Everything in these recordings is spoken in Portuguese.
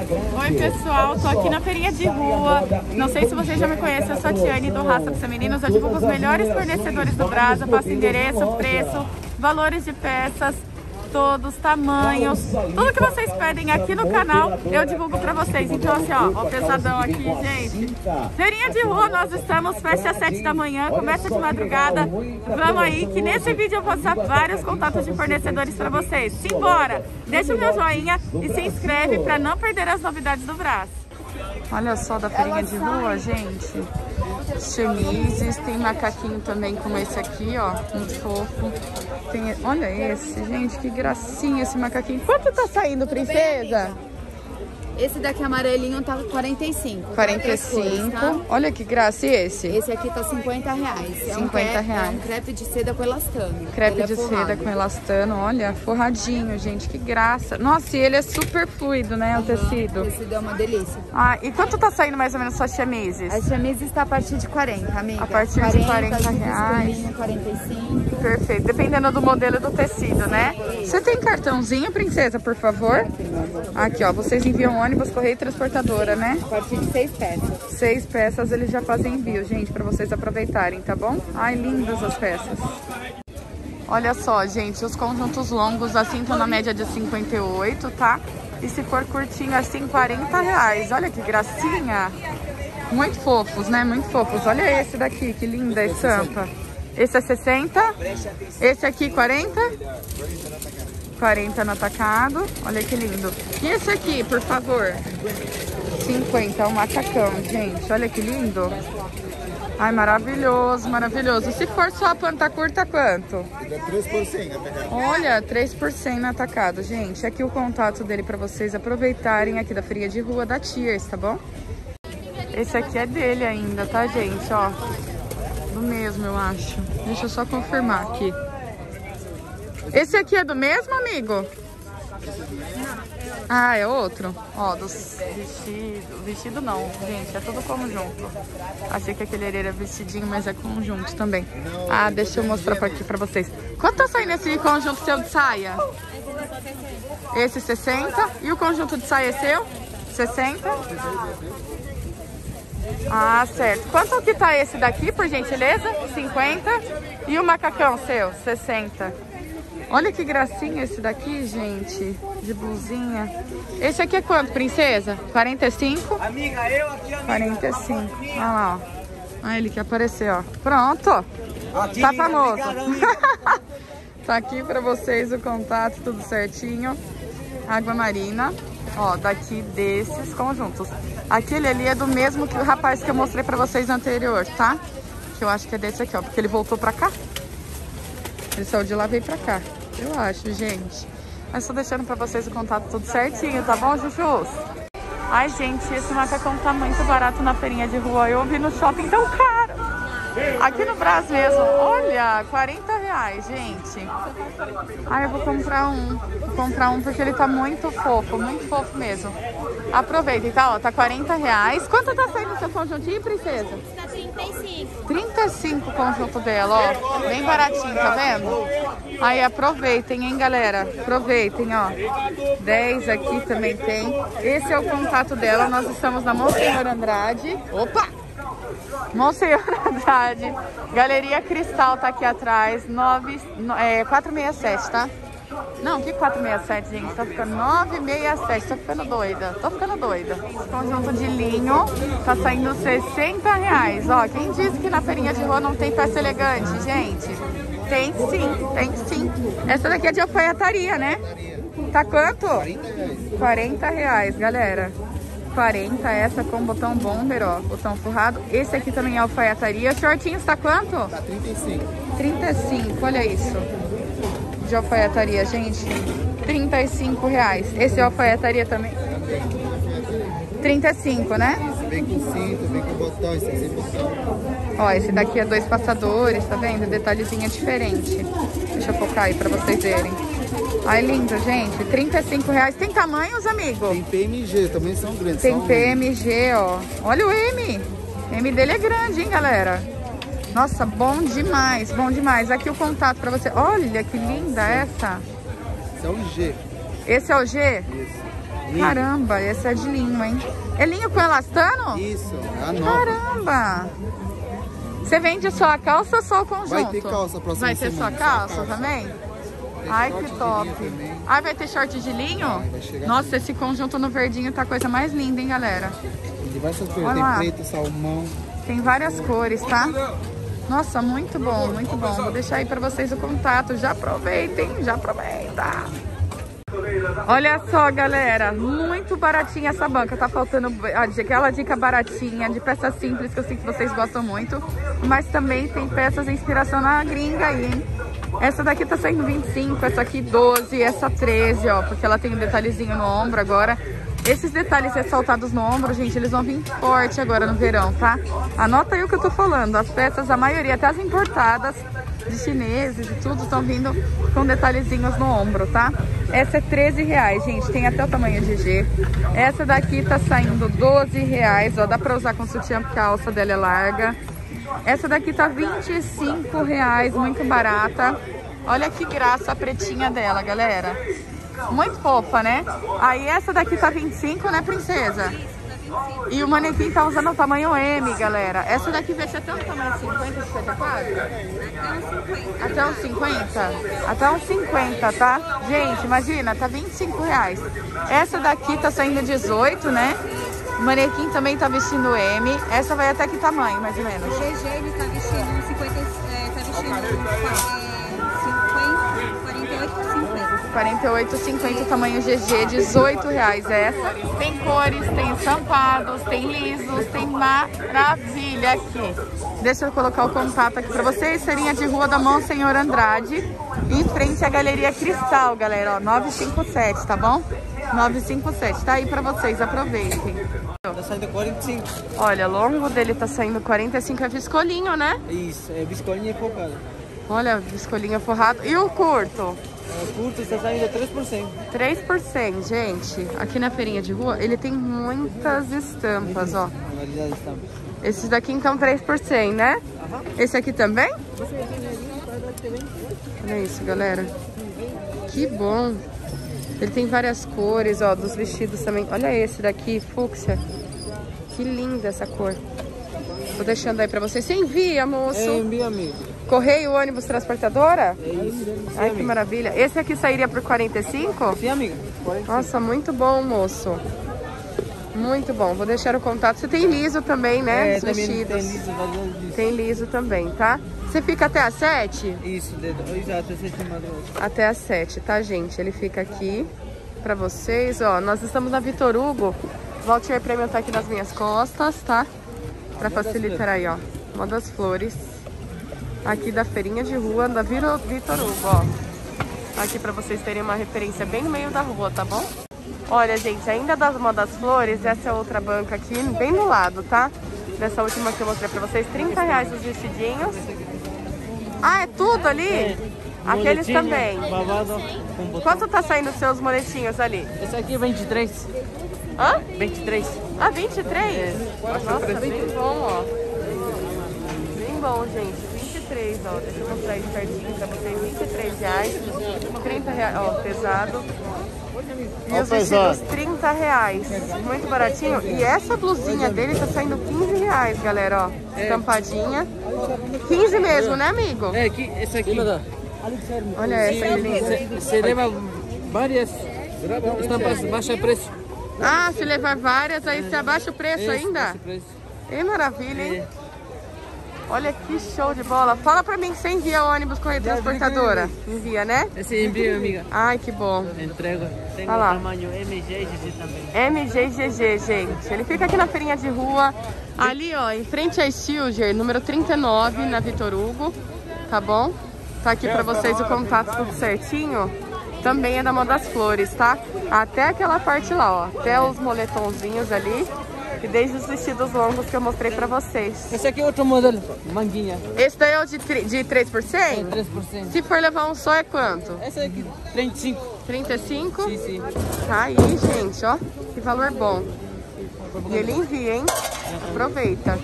Oi pessoal, tô aqui na feirinha de rua. Não sei se vocês já me conhecem, eu sou a Tiane do Raça dos Femininos. Eu divulgo os melhores fornecedores do Brasa, passo endereço, preço, valores de peças, todos, tamanhos, tudo que vocês pedem aqui no canal, eu divulgo pra vocês. Então assim, ó, ó pesadão aqui, gente. Feirinha de rua, nós estamos, fecha às 7 da manhã, começa de madrugada. Vamos aí, que nesse vídeo eu vou dar vários contatos de fornecedores pra vocês. Simbora! Deixa o meu joinha e se inscreve pra não perder as novidades do braço. Olha só da feirinha de rua, gente. Chemises, tem macaquinho também como esse aqui, ó, muito fofo. Tem, olha esse, gente, que gracinha esse macaquinho. Quanto tá saindo, princesa? Esse daqui amarelinho tá 45. 45. Cores, tá? Olha que graça. E esse? Esse aqui tá 50 reais. 50 é um crepe, reais. É um crepe de seda com elastano. Crepe ele de é seda com elastano. Olha, forradinho, gente. Que graça. Nossa, e ele é super fluido, né? Uhum, o tecido. O tecido é uma delícia. Ah, e quanto tá saindo mais ou menos suas chamises? As chamises está a partir de 40, amiga. A partir 40, de 40 reais. 45. Perfeito. Dependendo do modelo do tecido, né? Você tem cartãozinho, princesa, por favor? Aqui, ó. Vocês enviam ônibus, correio e transportadora, né? A partir de seis peças. Seis peças eles já fazem envio, gente, pra vocês aproveitarem, tá bom? Ai, lindas as peças. Olha só, gente, os conjuntos longos assim estão na média de 58, tá? E se for curtinho assim, 40 reais. Olha que gracinha. Muito fofos, né? Muito fofos. Olha esse daqui, que linda estampa. Esse é 60. Esse aqui, 40. 40 no atacado. Olha que lindo. E esse aqui, por favor? 50, um macacão, gente. Olha que lindo. Ai, maravilhoso, maravilhoso. Se for só a planta curta, quanto? 3 por 100 Olha, 3 por 100 no atacado, gente. Aqui o contato dele para vocês aproveitarem aqui da fria de rua da Tiers, tá bom? Esse aqui é dele ainda, tá, gente? Ó, do mesmo, eu acho. Deixa eu só confirmar aqui. Esse aqui é do mesmo, amigo? Ah, é outro? Ó, dos vestido. Vestido não, gente, é tudo conjunto. Achei que aquele era vestidinho, mas é conjunto também. Ah, deixa eu mostrar pra aqui pra vocês. Quanto tá saindo esse conjunto seu de saia? Esse 60. E o conjunto de saia é seu? 60. Ah, certo. Quanto que tá esse daqui, por gentileza? 50. E o macacão seu? 60. Olha que gracinha esse daqui, gente. De blusinha. Esse aqui é quanto, princesa? 45? Amiga, eu aqui, amiga. 45. Olha lá, ó. Olha ele que apareceu, ó. Pronto. Aqui, tá famoso. tá aqui pra vocês o contato, tudo certinho. Água marina. Ó, daqui desses conjuntos. Aquele ali é do mesmo que o rapaz que eu mostrei pra vocês anterior, tá? Que eu acho que é desse aqui, ó. Porque ele voltou pra cá. Ele saiu de lá e veio pra cá. Eu acho, gente. Mas tô deixando pra vocês o contato tudo certinho, tá bom, Juju? Ai, gente, esse macacão tá muito barato na feirinha de rua. Eu vi no shopping tão caro. Aqui no Brasil mesmo, olha, 40 reais, gente. Ai, eu vou comprar um. Vou comprar um porque ele tá muito fofo, muito fofo mesmo. Aproveitem, tá? Ó, tá 40 reais. Quanto tá saindo o seu conjuntinho, princesa? Tá 35. 35 o conjunto dela, ó. Bem baratinho, tá vendo? Aí aproveitem, hein, galera? Aproveitem, ó. 10 aqui também tem. Esse é o contato dela. Nós estamos na Monsenhor Andrade. Opa! Monsenhor Andrade. Galeria Cristal tá aqui atrás. 9, é, 467, tá? Não, que 467, gente? Tá ficando 967. Tô ficando doida. Tô ficando doida. Esse conjunto de linho tá saindo 60 reais. Ó, quem disse que na feirinha de rua não tem peça elegante, gente? Tem sim, tem sim. Essa daqui é de alfaiataria, né? Tá quanto? 40 reais, galera. 40, essa com botão bomber, ó, botão forrado. Esse aqui também é alfaiataria. Shortinho está quanto? Tá 35. 35, olha isso. De alfaiataria, gente. 35 reais. Esse é alfaiataria também? 35, né? Vem com cinto, vem com botão, esse sem botão. Ó, esse daqui é dois passadores, tá vendo? Detalhezinho é diferente. Deixa eu focar aí pra vocês verem. Ai, lindo, gente. 35 reais. Tem tamanhos, amigo? Tem PMG, também são grandes. Tem PMG, ó. Olha o M. O M dele é grande, hein, galera? Nossa, bom demais, bom demais. Aqui o contato pra você. Olha que linda essa. Esse é o G. Esse é o G? Isso. Caramba, esse é de linho, hein? É linho com elastano? Isso, é a. Caramba! Você vende só a calça ou só o conjunto? Vai ter calça próxima Vai ter só a semana, calça, só a calça. também? Ai, que top. Ai, vai ter short de linho? vai Nossa, esse conjunto no verdinho tá a coisa mais linda, hein, galera? Tem diversas cores, tem preto, salmão. Tem várias cores, tá? Nossa, muito bom, muito bom. Vou deixar aí pra vocês o contato. Já aproveitem, já aproveita. Olha só, galera, muito baratinha essa banca. Tá faltando aquela dica baratinha de peças simples que eu sei que vocês gostam muito. Mas também tem peças de inspiração na gringa aí, hein? Essa daqui tá saindo 25, essa aqui 12, essa 13, ó, porque ela tem um detalhezinho no ombro agora. Esses detalhes ressaltados no ombro, gente, eles vão vir forte agora no verão, tá? Anota aí o que eu tô falando. As peças, a maioria, até as importadas, de chineses e tudo, estão vindo com detalhezinhos no ombro, tá? Essa é 13 reais, gente. Tem até o tamanho GG. Essa daqui tá saindo 12 reais, ó. Dá pra usar com sutiã porque a alça dela é larga. Essa daqui tá 25 reais, muito barata. Olha que graça a pretinha dela, galera. Muito fofa, né? Aí essa daqui tá 25, né, princesa? E o manequim tá usando o tamanho M, galera. Essa daqui ser até o tamanho 50, 54? Até uns 50? Até uns 50, tá? Gente, imagina, tá 25 reais. Essa daqui tá saindo 18, né? O manequim também tá vestindo M. Essa vai até que tamanho, mais ou menos? O GG ele tá vestindo 50, é, tá vestindo é, 50, 48, 50. 48,50 tamanho GG, 18 reais essa. Tem cores, tem estampados, tem lisos, tem maravilha aqui. Deixa eu colocar o contato aqui pra vocês. Serinha de rua da Monsenhor Andrade, em frente à Galeria Cristal, galera, ó, 957, tá bom? 957, tá aí pra vocês, aproveitem. Tá saindo 45. Olha, longo dele tá saindo 45, é viscolinho, né? Isso, é biscolinha focada. Olha, viscolinho forrado. E o curto? É, curto está saindo 3%. 3%, gente. Aqui na feirinha de rua, ele tem muitas estampas, ó. Estampa. Esses daqui, então, 3%, né? Esse aqui também? Olha isso, galera. Que bom. Ele tem várias cores, ó, dos vestidos também. Olha esse daqui, fúcsia. Que linda essa cor. Vou deixando aí pra vocês. Você envia, moço. É, envia, amigo. Correio, ônibus, transportadora? É isso. Ai, que maravilha. Esse aqui sairia por 45? Sim, amiga. 45. Nossa, muito bom, moço. Muito bom. Vou deixar o contato. Você tem liso também, né? É, Dos também vestidos. tem liso. Tem liso também, tá? Você fica até às 7? Isso. Exato. Até às 7, tá, gente? Ele fica aqui pra vocês, ó. Nós estamos na Vitor Hugo. Valtir Prêmio tá aqui nas minhas costas, tá? Pra facilitar aí, ó. Uma das flores. Aqui da feirinha de rua da Vitor Hugo, ó. Aqui pra vocês terem uma referência bem no meio da rua, tá bom? Olha, gente, ainda das uma das flores, essa é outra banca aqui, bem do lado, tá? Dessa última que eu mostrei pra vocês, 30 reais os vestidinhos. Ah, é tudo ali? Aqueles Moletinho, também. Babado. Quanto tá saindo os seus moletinhos ali? Esse aqui é 23. Hã? 23. Ah, 23? Nossa, bem bom, ó. Bem bom, gente. 23, ó. Deixa eu mostrar aí pertinho pra vocês. 23 reais. 30 reais, ó, pesado. E Ó, os vestidos, 30 reais. Muito baratinho. E essa blusinha dele tá saindo 15 reais, galera, ó. Estampadinha. 15 mesmo, né, amigo? É, aqui, esse aqui. Olha essa, que linda. Você leva várias estampas, baixa preço. Ah, se levar várias, aí você abaixa o preço ainda? Que maravilha, hein? Olha que show de bola. Fala pra mim que você envia o ônibus correio transportadora. Envia, né? Esse envio, amiga. Ai, que bom. Entrega. Tem Olha lá. tamanho MG e GG também. MGGG, gente. Ele fica aqui na feirinha de rua, ali, ó, em frente a Stilger, número 39, na Vitor Hugo, tá bom? Tá aqui pra vocês o contato tudo certinho. Também é da Moda das Flores, tá? Até aquela parte lá, ó. Até os moletomzinhos ali. E desde os vestidos longos que eu mostrei pra vocês. Esse aqui é outro modelo. Manguinha. Esse daí é o de, de 3%? É 3%. Se for levar um só, é quanto? Esse aqui, 35. 35? Sim, sim. Tá aí, gente, ó. Que valor bom. E ele envia, hein? Aproveita.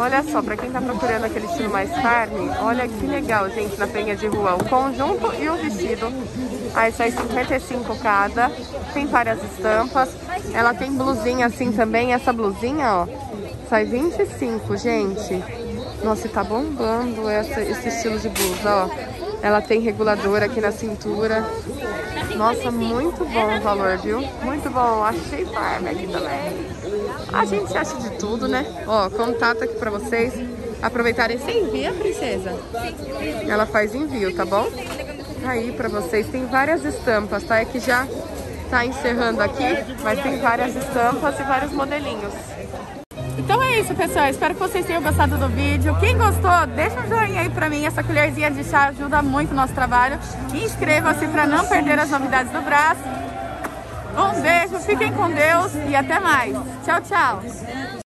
Olha só, pra quem tá procurando aquele estilo mais carne, olha que legal, gente, na feirinha de rua. O conjunto e o vestido. Aí sai 55 cada. Tem várias estampas. Ela tem blusinha assim também. Essa blusinha, ó, sai 25, gente. Nossa, tá bombando essa, esse estilo de blusa, ó. Ela tem regulador aqui na cintura. Nossa, muito bom o valor, viu? Muito bom. Achei farm aqui também. A gente acha de tudo, né? Ó, contato aqui pra vocês. Aproveitarem. Você envia, princesa? Ela faz envio, tá bom? Aí pra vocês. Tem várias estampas, tá? É que já tá encerrando aqui, mas tem várias estampas e vários modelinhos. Então é isso, pessoal. Espero que vocês tenham gostado do vídeo. Quem gostou, deixa um joinha aí pra mim. Essa colherzinha de chá ajuda muito o nosso trabalho. Inscreva-se para não perder as novidades do braço. Um beijo, fiquem com Deus e até mais. Tchau, tchau.